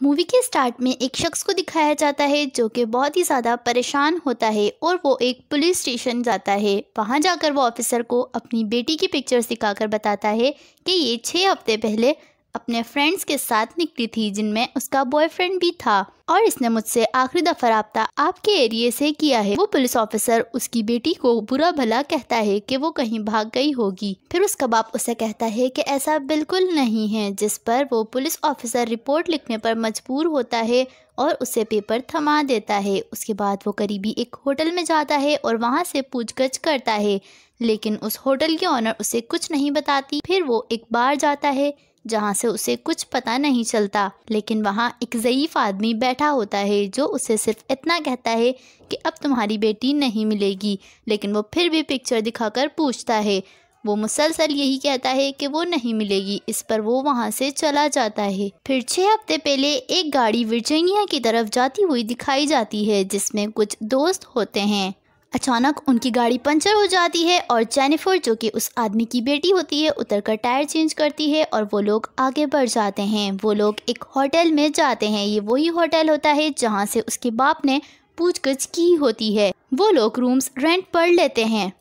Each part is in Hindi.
मूवी के स्टार्ट में एक शख्स को दिखाया जाता है जो कि बहुत ही ज़्यादा परेशान होता है और वो एक पुलिस स्टेशन जाता है। वहाँ जाकर वो ऑफिसर को अपनी बेटी की पिक्चर्स दिखाकर बताता है कि ये छः हफ़्ते पहले अपने फ्रेंड्स के साथ निकली थी, जिनमें उसका बॉयफ्रेंड भी था। और इसने मुझसे आखिरी दफ़ा रबता आपके एरिए से किया है। वो पुलिस ऑफिसर उसकी बेटी को बुरा भला कहता है कि वो कहीं भाग गई होगी। फिर उसका बाप उसे कहता है कि ऐसा बिल्कुल नहीं है, जिस पर वो पुलिस ऑफिसर रिपोर्ट लिखने पर मजबूर होता है और उसे पेपर थमा देता है। उसके बाद वो करीबी एक होटल में जाता है और वहाँ से पूछगछ करता है। लेकिन उस होटल के ऑनर उसे कुछ नहीं बताती। फिर वो एक बार जाता है जहाँ से उसे कुछ पता नहीं चलता। लेकिन वहाँ एक ज़यीफ़ आदमी बैठा होता है, जो उसे सिर्फ़ इतना कहता है कि अब तुम्हारी बेटी नहीं मिलेगी। लेकिन वो फिर भी पिक्चर दिखाकर पूछता है। वो मुसलसल यही कहता है कि वो नहीं मिलेगी, इस पर वो वहाँ से चला जाता है। फिर छः हफ़्ते पहले एक गाड़ी वर्जीनिया की तरफ़ जाती हुई दिखाई जाती है, जिसमें कुछ दोस्त होते हैं। अचानक उनकी गाड़ी पंचर हो जाती है और जेनिफर, जो कि उस आदमी की बेटी होती है उतर कर टायर चेंज करती है और वो लोग आगे बढ़ जाते हैं। वो लोग एक होटल में जाते हैं। ये वही होटल होता है जहाँ से उसके बाप ने पूछगछ की होती है। वो लोग रूम्स रेंट पर लेते हैं।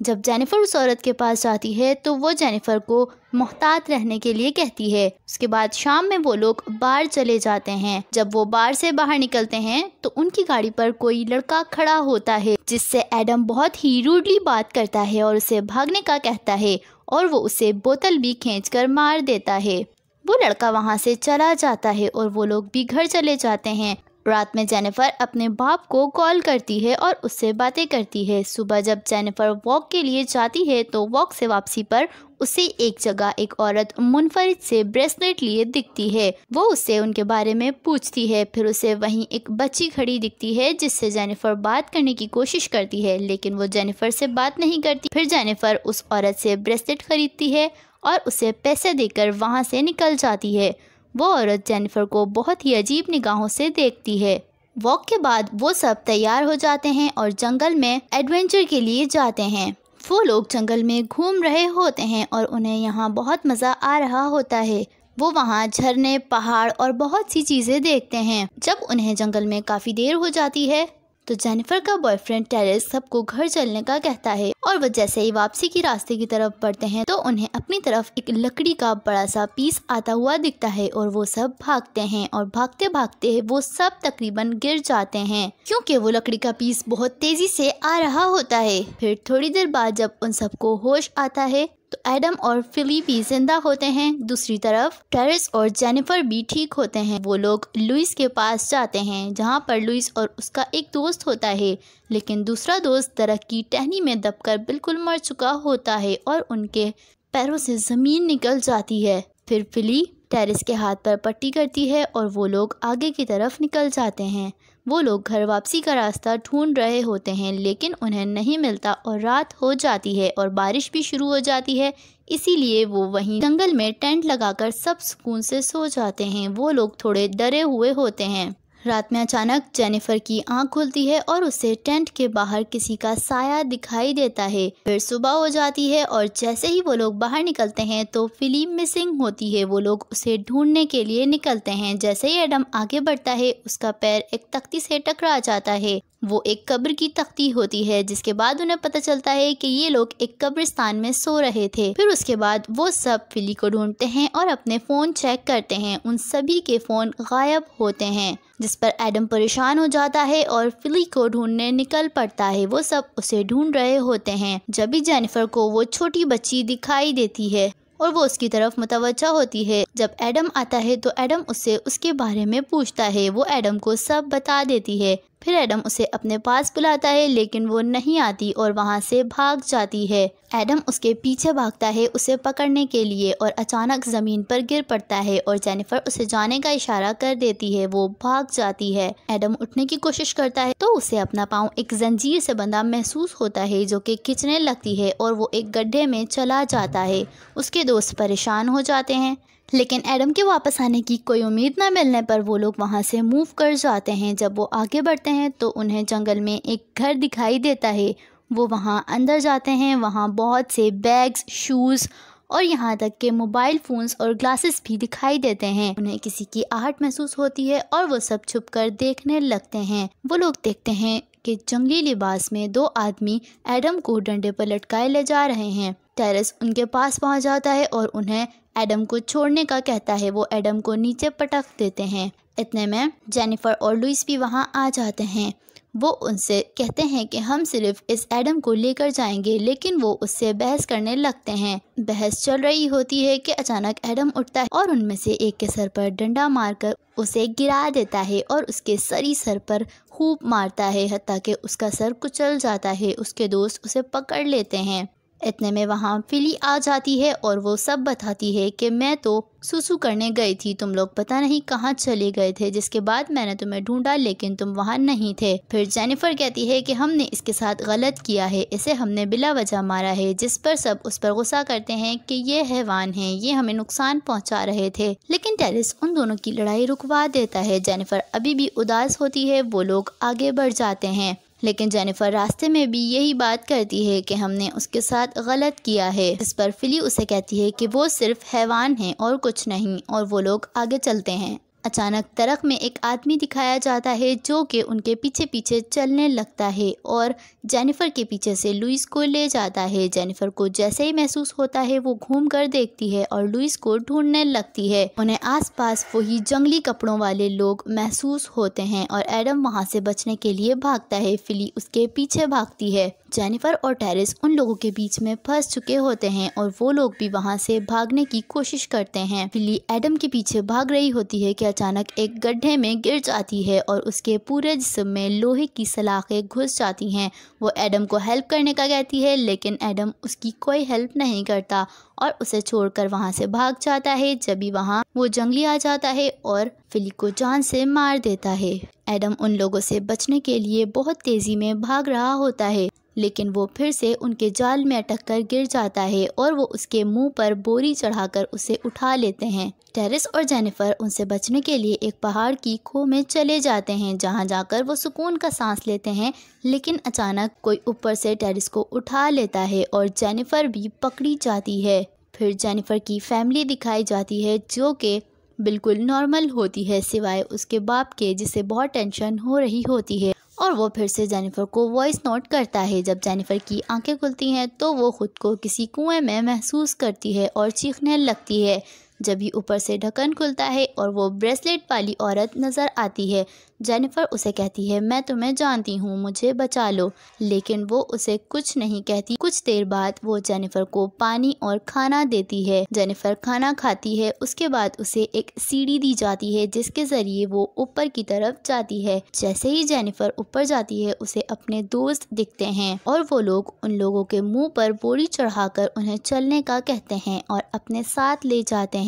जब जेनिफर उस औरत के पास जाती है तो वो जेनिफर को मोहतात रहने के लिए कहती है। उसके बाद शाम में वो लोग बाहर चले जाते हैं। जब वो बाहर से बाहर निकलते हैं तो उनकी गाड़ी पर कोई लड़का खड़ा होता है, जिससे एडम बहुत ही रूडली बात करता है और उसे भागने का कहता है और वो उसे बोतल भी खींच मार देता है। वो लड़का वहाँ से चला जाता है और वो लोग भी घर चले जाते हैं। रात में जेनिफर अपने बाप को कॉल करती है और उससे बातें करती है। सुबह जब जेनिफर वॉक के लिए जाती है तो वॉक से वापसी पर उसे एक जगह एक औरत मुनफरिद से ब्रेसलेट लिए दिखती है। वो उससे उनके बारे में पूछती है, फिर उसे वहीं एक बच्ची खड़ी दिखती है, जिससे जेनिफर बात करने की कोशिश करती है, लेकिन वो जेनिफर से बात नहीं करती। फिर जेनिफर उस औरत से ब्रेसलेट खरीदती है और उसे पैसे देकर वहाँ से निकल जाती है। वो औरत जेनिफर को बहुत ही अजीब निगाहों से देखती है। वॉक के बाद वो सब तैयार हो जाते हैं और जंगल में एडवेंचर के लिए जाते हैं। वो लोग जंगल में घूम रहे होते हैं और उन्हें यहाँ बहुत मज़ा आ रहा होता है। वो वहाँ झरने, पहाड़ और बहुत सी चीज़ें देखते हैं। जब उन्हें जंगल में काफ़ी देर हो जाती है तो जेनिफर का बॉयफ्रेंड टेरेस सबको घर चलने का कहता है और वो जैसे ही वापसी की रास्ते की तरफ़ बढ़ते हैं तो उन्हें अपनी तरफ़ एक लकड़ी का बड़ा सा पीस आता हुआ दिखता है और वो सब भागते हैं और भागते भागते वो सब तकरीबन गिर जाते हैं। क्योंकि वो लकड़ी का पीस बहुत तेज़ी से आ रहा होता है। फिर थोड़ी देर बाद जब उन सबको होश आता है तो एडम और फिली भी ज़िंदा होते हैं। दूसरी तरफ़, टेरिस और जेनिफर भी ठीक होते हैं। वो लोग लुइस के पास जाते हैं, जहाँ पर लुइस और उसका एक दोस्त होता है। लेकिन दूसरा दोस्त दरख्त की टहनी में दबकर बिल्कुल मर चुका होता है और उनके पैरों से ज़मीन निकल जाती है। फिर फिली टेरिस के हाथ पर पट्टी करती है और वो लोग आगे की तरफ़ निकल जाते हैं। वो लोग घर वापसी का रास्ता ढूंढ रहे होते हैं, लेकिन उन्हें नहीं मिलता और रात हो जाती है और बारिश भी शुरू हो जाती है। इसीलिए वो वहीं जंगल में टेंट लगाकर सब सुकून से सो जाते हैं। वो लोग थोड़े डरे हुए होते हैं। रात में अचानक जेनिफर की आँख खुलती है और उसे टेंट के बाहर किसी का साया दिखाई देता है। फिर सुबह हो जाती है और जैसे ही वो लोग बाहर निकलते हैं तो फिलीम मिसिंग होती है। वो लोग उसे ढूँढने के लिए निकलते हैं। जैसे ही एडम आगे बढ़ता है, उसका पैर एक तख्ती से टकरा जाता है। वो एक कब्र की तख्ती होती है, जिसके बाद उन्हें पता चलता है कि ये लोग एक कब्रिस्तान में सो रहे थे। फिर उसके बाद वो सब फिली को ढूंढते हैं और अपने फ़ोन चेक करते हैं। उन सभी के फ़ोन गायब होते हैं, जिस पर एडम परेशान हो जाता है और फिली को ढूँढने निकल पड़ता है। वो सब उसे ढूंढ रहे होते हैं, जब भी जेनिफर को वो छोटी बच्ची दिखाई देती है और वो उसकी तरफ़ मुतवजा होती है। जब एडम आता है तो एडम उससे उसके बारे में पूछता है। वो एडम को सब बता देती है फिर एडम उसे अपने पास बुलाता है, लेकिन वो नहीं आती और वहाँ से भाग जाती है। एडम उसके पीछे भागता है उसे पकड़ने के लिए और अचानक ज़मीन पर गिर पड़ता है और जेनिफर उसे जाने का इशारा कर देती है, वो भाग जाती है। एडम उठने की कोशिश करता है तो उसे अपना पाँव एक जंजीर से बंधा महसूस होता है, जो कि खिंचने लगती है और वो एक गड्ढे में चला जाता है। उसके दोस्त परेशान हो जाते हैं। लेकिन एडम के वापस आने की कोई उम्मीद न मिलने पर वो लोग वहाँ से मूव कर जाते हैं। जब वो आगे बढ़ते हैं तो उन्हें जंगल में एक घर दिखाई देता है। वो वहाँ अंदर जाते हैं। वहाँ बहुत से बैग्स, शूज़ और यहाँ तक के मोबाइल फोन्स और ग्लासेस भी दिखाई देते हैं। उन्हें किसी की आहट महसूस होती है और वो सब छुप कर देखने लगते हैं। वो लोग देखते हैं कि जंगली लिबास में दो आदमी एडम को डंडे पर लटकाए ले जा रहे हैं। टेरेस उनके पास पहुँच जाता है और उन्हें एडम को छोड़ने का कहता है, वो एडम को नीचे पटक देते हैं। इतने में जेनिफर और लुइस भी वहाँ आ जाते हैं। वो उनसे कहते हैं कि हम सिर्फ़ इस एडम को लेकर जाएँगे, लेकिन वो उससे बहस करने लगते हैं। बहस चल रही होती है कि अचानक एडम उठता है और उनमें से एक के सर पर डंडा मारकर उसे गिरा देता है और उसके सरी सर पर खूब मारता है, हत्या कि उसका सर कुचल जाता है। उसके दोस्त उसे पकड़ लेते हैं। इतने में वहाँ फिली आ जाती है और वो सब बताती है कि मैं तो सुसु करने गई थी। तुम लोग पता नहीं कहाँ चले गए थे, जिसके बाद मैंने तुम्हें ढूंढा, लेकिन तुम वहाँ नहीं थे। फिर जेनिफर कहती है कि हमने इसके साथ गलत किया है, इसे हमने बिला वजह मारा है, जिस पर सब उस पर गुस्सा करते हैं कि ये हैवान है, ये हमें नुकसान पहुँचा रहे थे। लेकिन टेरिस उन दोनों की लड़ाई रुकवा देता है। जेनिफर अभी भी उदास होती है, वो लोग आगे बढ़ जाते हैं। लेकिन जेनिफर रास्ते में भी यही बात करती है कि हमने उसके साथ गलत किया है। इस पर फिली उसे कहती है कि वो सिर्फ़ हैवान हैं और कुछ नहीं, और वो लोग आगे चलते हैं। अचानक तरक में एक आदमी दिखाया जाता है जो कि उनके पीछे पीछे चलने लगता है और जेनिफर के पीछे से लुइस को ले जाता है। जेनिफर को जैसे ही महसूस होता है, वो घूम कर देखती है और लुइस को ढूँढने लगती है। उन्हें आसपास वही जंगली कपड़ों वाले लोग महसूस होते हैं और एडम वहाँ से बचने के लिए भागता है। फिली उसके पीछे भागती है। जेनिफर और टेरिस उन लोगों के बीच में फंस चुके होते हैं और वो लोग भी वहाँ से भागने की कोशिश करते हैं। फिली एडम के पीछे भाग रही होती है कि अचानक एक गड्ढे में गिर जाती है और उसके पूरे जिसम में लोहे की सलाखें घुस जाती हैं। वो एडम को हेल्प करने का कहती है, लेकिन एडम उसकी कोई हेल्प नहीं करता और उसे छोड़कर वहाँ से भाग जाता है। जब भी वहाँ वो जंगली आ जाता है और फिली को जान से मार देता है। एडम उन लोगों से बचने के लिए बहुत तेज़ी में भाग रहा होता है। लेकिन वो फिर से उनके जाल में अटक कर गिर जाता है और वो उसके मुँह पर बोरी चढ़ाकर उसे उठा लेते हैं। टेरिस और जेनिफर उनसे बचने के लिए एक पहाड़ की खो में चले जाते हैं, जहाँ जाकर वो सुकून का सांस लेते हैं। लेकिन अचानक कोई ऊपर से टेरिस को उठा लेता है और जेनिफर भी पकड़ी जाती है। फिर जेनिफर की फैमिली दिखाई जाती है, जो कि बिल्कुल नॉर्मल होती है, सिवाय उसके बाप के, जिसे बहुत टेंशन हो रही होती है। और वो फिर से जेनिफर को वॉइस नोट करता है। जब जेनिफर की आँखें खुलती हैं तो वो खुद को किसी कुएँ में महसूस करती है और चीखने लगती है। जब ही ऊपर से ढक्कन खुलता है और वो ब्रेसलेट वाली औरत नज़र आती है, जेनिफर उसे कहती है, मैं तुम्हें जानती हूँ, मुझे बचा लो। लेकिन वो उसे कुछ नहीं कहती। कुछ देर बाद वो जेनिफर को पानी और खाना देती है। जेनिफर खाना खाती है, उसके बाद उसे एक सीढ़ी दी जाती है, जिसके ज़रिए वो ऊपर की तरफ़ जाती है। जैसे ही जेनिफर ऊपर जाती है, उसे अपने दोस्त दिखते हैं और वो लोग उन लोगों के मुँह पर बोरी चढ़ाकर उन्हें चलने का कहते हैं और अपने साथ ले जाते हैं।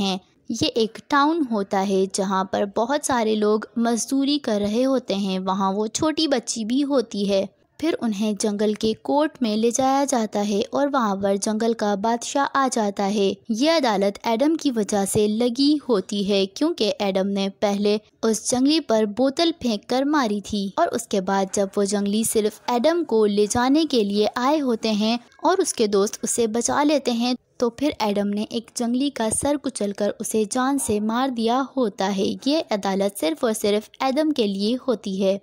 ये एक टाउन होता है जहाँ पर बहुत सारे लोग मजदूरी कर रहे होते हैं। वहाँ वो छोटी बच्ची भी होती है। फिर उन्हें जंगल के कोर्ट में ले जाया जाता है और वहाँ पर जंगल का बादशाह आ जाता है। ये अदालत एडम की वजह से लगी होती है क्योंकि एडम ने पहले उस जंगली पर बोतल फेंक कर मारी थी और उसके बाद जब वो जंगली सिर्फ़ एडम को ले जाने के लिए आए होते हैं और उसके दोस्त उसे बचा लेते हैं तो फिर एडम ने एक जंगली का सर कुचलकर उसे जान से मार दिया होता है। ये अदालत सिर्फ़ और सिर्फ़ एडम के लिए होती है।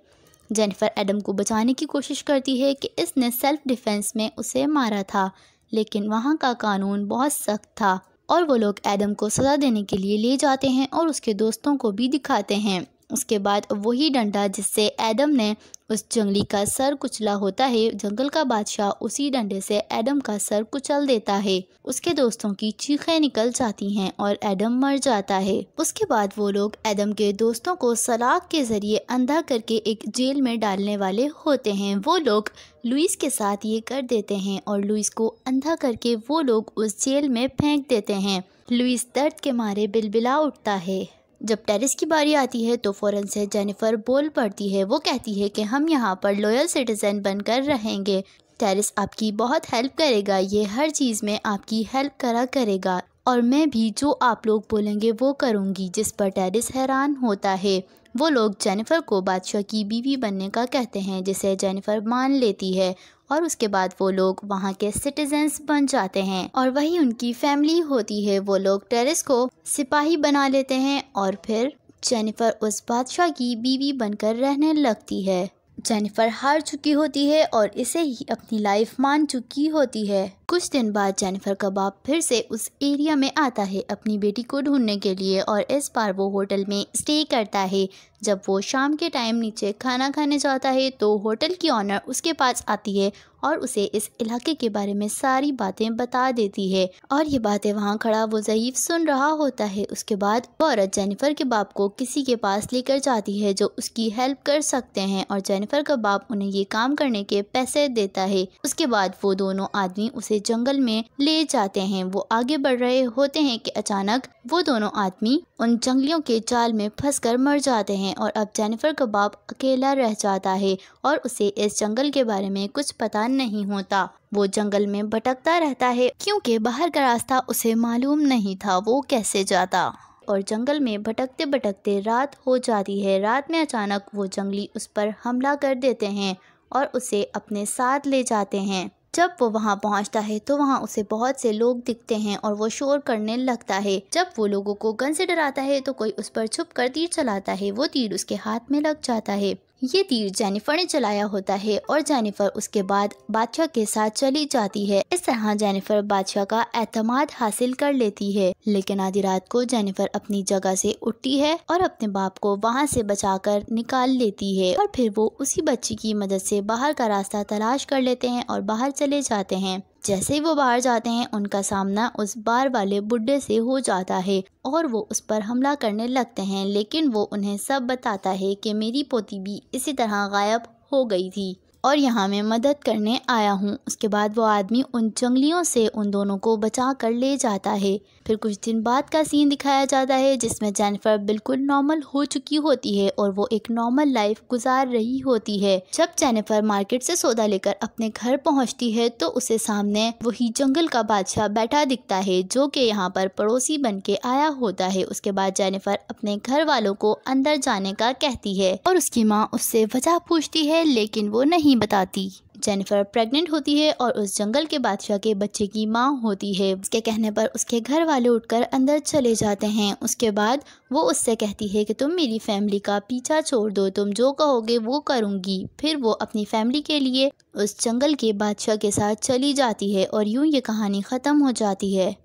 जेनिफर एडम को बचाने की कोशिश करती है कि इसने सेल्फ डिफेंस में उसे मारा था, लेकिन वहाँ का कानून बहुत सख्त था और वो लोग एडम को सज़ा देने के लिए ले जाते हैं और उसके दोस्तों को भी दिखाते हैं। उसके बाद वही डंडा जिससे एडम ने उस जंगली का सर कुचला होता है, जंगल का बादशाह उसी डंडे से एडम का सर कुचल देता है। उसके दोस्तों की चीखें निकल जाती हैं और एडम मर जाता है। उसके बाद वो लोग एडम के दोस्तों को सलाख के ज़रिए अंधा करके एक जेल में डालने वाले होते हैं। वो लोग लुइस के साथ ये कर देते हैं और लुइस को अंधा करके वो लोग उस जेल में फेंक देते हैं। लुइस दर्द के मारे बिलबिला उठता है। जब टेरिस की बारी आती है तो फ़ौरन से जेनिफर बोल पड़ती है। वो कहती है कि हम यहाँ पर लॉयल सिटीज़न बनकर रहेंगे। टेरिस आपकी बहुत हेल्प करेगा। ये हर चीज़ में आपकी हेल्प करा करेगा। और मैं भी जो आप लोग बोलेंगे वो करूँगी, जिस पर टेरिस हैरान होता है। वो लोग जेनिफर को बादशाह की बीवी बनने का कहते हैं, जिसे जेनिफर मान लेती है। और उसके बाद वो लोग वहाँ के सिटीजन्स बन जाते हैं। और वही उनकी फैमिली होती है। वो लोग टेरिस को सिपाही बना लेते हैं और फिर जेनिफर उस बादशाह की बीवी बनकर रहने लगती है। जेनिफर हार चुकी होती है और इसे ही अपनी लाइफ मान चुकी होती है। कुछ दिन बाद जेनिफर का बाप फिर से उस एरिया में आता है अपनी बेटी को ढूँढने के लिए और इस बार वो होटल में स्टे करता है। जब वो शाम के टाइम नीचे खाना खाने जाता है तो होटल की ऑनर उसके पास आती है और उसे इस इलाके के बारे में सारी बातें बता देती है। और ये बातें वहाँ खड़ा वो जयीफ सुन रहा होता है। उसके बाद वो औरत जेनिफर के बाप को किसी के पास लेकर जाती है, जो उसकी हेल्प कर सकते हैं और जेनिफर का बाप उन्हें ये काम करने के पैसे देता है। उसके बाद वो दोनों आदमी उसे जंगल में ले जाते हैं। वो आगे बढ़ रहे होते हैं कि अचानक वो दोनों आदमी उन जंगलियों के जाल में फंस मर जाते हैं। और अब जेनिफर का बाप अकेला रह जाता है और उसे इस जंगल के बारे में कुछ पता नहीं होता। वो जंगल में भटकता रहता है क्योंकि बाहर का रास्ता उसे मालूम नहीं था वो कैसे जाता। और जंगल में भटकते भटकते रात हो जाती है। रात में अचानक वो जंगली उस पर हमला कर देते हैं और उसे अपने साथ ले जाते हैं। जब वो वहाँ पहुँचता है तो वहाँ उसे बहुत से लोग दिखते हैं और वो शोर करने लगता है। जब वो लोगों को गन से डराता है तो कोई उस पर छुप कर तीर चलाता है, वो तीर उसके हाथ में लग जाता है। ये तीर जेनिफर ने चलाया होता है और जेनिफर उसके बाद बादशाह के साथ चली जाती है। इस तरह जेनिफर बादशाह का एतमाद हासिल कर लेती है। लेकिन आधी रात को जेनिफर अपनी जगह से उठती है और अपने बाप को वहाँ से बचाकर निकाल लेती है और फिर वो उसी बच्ची की मदद से बाहर का रास्ता तलाश कर लेते हैं और बाहर चले जाते हैं। जैसे ही वो बाहर जाते हैं, उनका सामना उस बार वाले बुढ़े से हो जाता है और वो उस पर हमला करने लगते हैं। लेकिन वो उन्हें सब बताता है कि मेरी पोती भी इसी तरह गायब हो गई थी। और यहाँ मैं मदद करने आया हूँ। उसके बाद वो आदमी उन जंगलियों से उन दोनों को बचा कर ले जाता है। फिर कुछ दिन बाद का सीन दिखाया जाता है, जिसमें जेनिफर बिल्कुल नॉर्मल हो चुकी होती है और वो एक नॉर्मल लाइफ गुजार रही होती है। जब जेनिफर मार्केट से सौदा लेकर अपने घर पहुँचती है तो उसे सामने वही जंगल का बादशाह बैठा दिखता है, जो कि यहाँ पर पड़ोसी बन के आया होता है। उसके बाद जेनिफर अपने घर वालों को अंदर जाने का कहती है और उसकी माँ उससे वजह पूछती है, लेकिन वो नहीं बताती। जेनिफर प्रेग्नेंट होती है और उस जंगल के बादशाह के बच्चे की माँ होती है। उसके कहने पर उसके घर वाले उठकर अंदर चले जाते हैं। उसके बाद वो उससे कहती है कि तुम मेरी फैमिली का पीछा छोड़ दो। तुम जो कहोगे वो करूँगी। फिर वो अपनी फैमिली के लिए उस जंगल के बादशाह के साथ चली जाती है और यूँ ये कहानी ख़त्म हो जाती है।